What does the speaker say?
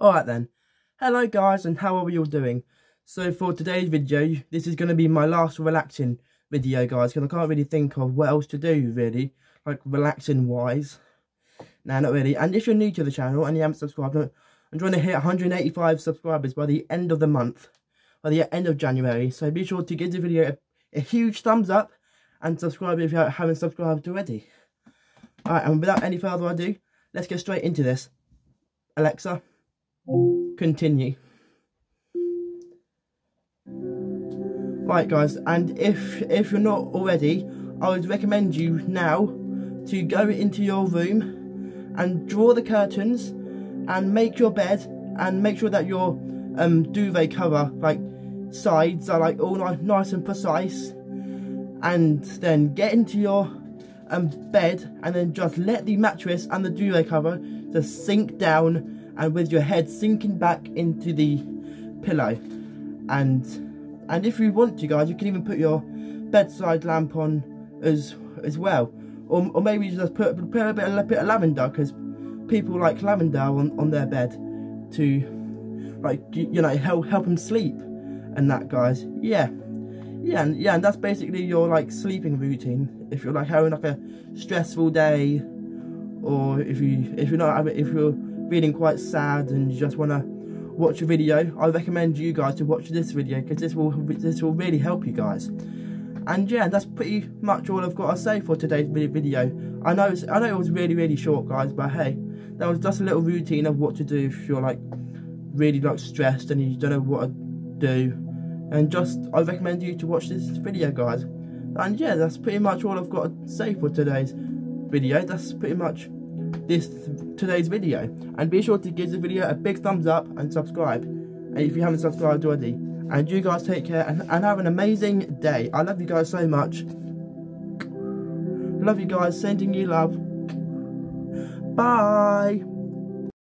Alright then, hello guys and how are we all doing? So for today's video, this is going to be my last relaxing video guys because I can't really think of what else to do really, like relaxing wise. Nah, not really. And if you're new to the channel and you haven't subscribed, I'm trying to hit 185 subscribers by the end of the month, by the end of January. So be sure to give the video a, a huge thumbs up and subscribe if you haven't subscribed already. Alright, and without any further ado, let's get straight into this. Alexa, continue. Right guys, and if if you're not already, I would recommend you now to go into your room and draw the curtains and make your bed and make sure that your um, duvet cover, like sides are like all nice, and precise and then get into your um, bed and then just let the mattress and the duvet cover just sink down and with your head sinking back into the pillow. And and if you want to guys you can even put your bedside lamp on as as well. Or, or maybe just put, put a, bit a bit of lavender because people like lavender on, on their bed to like you know help help them sleep and that guys. Yeah. Yeah and yeah and that's basically your like sleeping routine. If you're like having like a stressful day or if you if you're not if you're feeling quite sad and you just want to watch a video I recommend you guys to watch this video because this will this will really help you guys. And yeah that's pretty much all I've got to say for today's video. I know I know it was really really short guys but hey that was just a little routine of what to do if you're like really like stressed and you don't know what to do. And just I recommend you to watch this video guys. And yeah that's pretty much all I've got to say for today's video. That's pretty much this today's video. And be sure to give the video a big thumbs up and subscribe. And if you haven't subscribed already. And you guys take care and, and have an amazing day. I love you guys so much. Love you guys. Sending you love. Bye